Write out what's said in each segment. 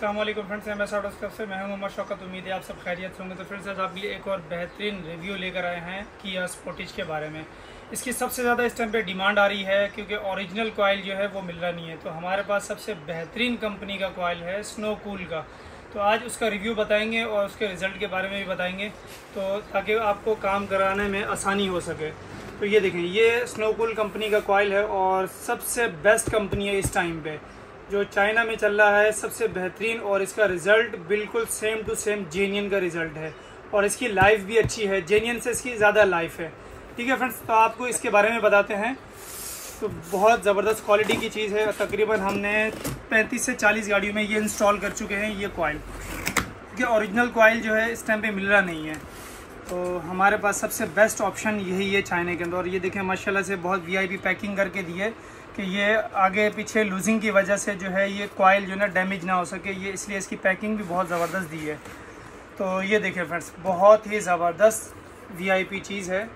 Aslam friends, M S autos से मैं हूँ मोहम्मद शौकत। उम्मीद है आप सब खैरियत होंगे। तो फ्रेंड्स, आज आपके लिए एक और बेहतरीन रिव्यू लेकर आए हैं किया स्पोटिज के बारे में। इसकी सबसे ज़्यादा इस टाइम पे डिमांड आ रही है क्योंकि ओरिजिनल कोयल जो है वो मिल रहा नहीं है। तो हमारे पास सबसे बेहतरीन कंपनी का कोयल है स्नो कूल का। तो आज उसका रिव्यू बताएँगे और उसके रिज़ल्ट के बारे में भी बताएँगे। तो ताकि आपको काम कराने में आसानी हो सके। तो ये देखें, ये स्नोकूल कंपनी का कोयल है और सबसे बेस्ट कंपनी है इस टाइम पे। जो चाइना में चल रहा है, सबसे बेहतरीन और इसका रिज़ल्ट बिल्कुल सेम टू सेम जेनियन का रिज़ल्ट है। और इसकी लाइफ भी अच्छी है। जेनियन से इसकी ज़्यादा लाइफ है। ठीक है फ्रेंड्स तो आपको इसके बारे में बताते हैं। तो बहुत ज़बरदस्त क्वालिटी की चीज़ है। तकरीबन हमने 35 से 40 गाड़ियों में ये इंस्टॉल कर चुके हैं, ये कॉयल क्योंकि ओरिजिनल कॉयल जो है, इस टाइम पे मिल रहा नहीं है। तो हमारे पास सबसे बेस्ट ऑप्शन यही है चाइना के अंदर। और ये देखें माशाल्लाह से बहुत वीआईपी पैकिंग करके दी है कि ये आगे पीछे लूजिंग की वजह से जो है ये कॉयल जो है ना डैमेज ना हो सके। ये इसलिए इसकी पैकिंग भी बहुत ज़बरदस्त दी है। तो ये देखें फ्रेंड्स बहुत ही ज़बरदस्त वीआईपी चीज़ है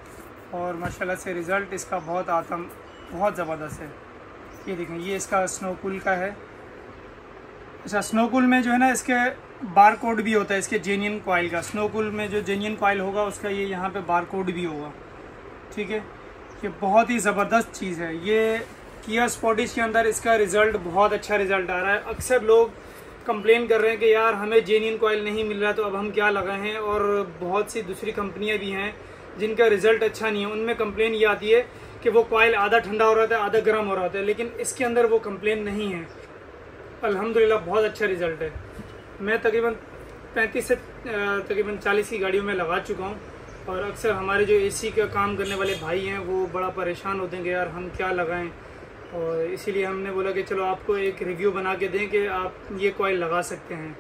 और माशाल्लाह से रिज़ल्ट इसका बहुत आतम, बहुत ज़बरदस्त है। ये देखें, ये इसका स्नोकुल का है। अच्छा स्नोकुल में जो है ना इसके बार कोड भी होता है, इसके जेनियन कॉयल का। स्नोकुल में जो जेनियन कॉयल होगा, उसका ये यहाँ पे बार कोड भी होगा। ठीक है? ये बहुत ही ज़बरदस्त चीज़ है। ये किया स्पॉटिश के अंदर इसका रिज़ल्ट बहुत अच्छा रिज़ल्ट आ रहा है। अक्सर लोग कंप्लेन कर रहे हैं कि, यार, हमें जेन्यन कॉयल नहीं मिल रहा तो अब हम क्या लगाए? और बहुत सी दूसरी कंपनियाँ भी हैं, जिनका रिज़ल्ट अच्छा नहीं है। उनमें कंप्लेन ये आती है कि वो कॉयल आधा ठंडा हो रहा था, आधा गर्म हो रहा था, लेकिन इसके अंदर वो कंप्लेन नहीं है। अल्हम्दुलिल्लाह, बहुत अच्छा रिज़ल्ट है। मैं तकरीबन पैंतीस से तकरीबन चालीस की गाड़ियों में लगा चुका हूँ। और अक्सर हमारे जो एसी का काम करने वाले भाई हैं, वो बड़ा परेशान होते हैं कि यार हम क्या लगाएँ। और इसीलिए हमने बोला कि चलो आपको एक रिव्यू बना के दें कि आप ये कोयल लगा सकते हैं।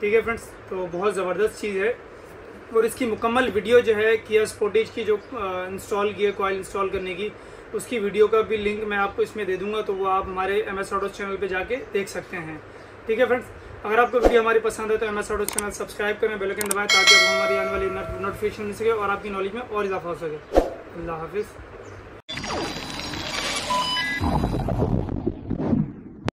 ठीक है फ्रेंड्स तो बहुत ज़बरदस्त चीज़ है। और इसकी मुकम्मल वीडियो जो है किया स्पोटेज की जो इंस्टॉल की है कोयल इंस्टॉल करने की, उसकी वीडियो का भी लिंक मैं आपको इसमें दे दूँगा तो वो आप हमारे एम एस चैनल पर जाके देख सकते हैं। ठीक है फ्रेंड्स अगर आपको वीडियो हमारी पसंद है तो एम एस चैनल सब्सक्राइब करें, बेल बेलकन दबाएँ ताकि आपको हमारी आने वाली नोटिफिकेशन मिल सके और आपकी नॉलेज में और इजाफा हो सके। अल्लाह हाफिज़।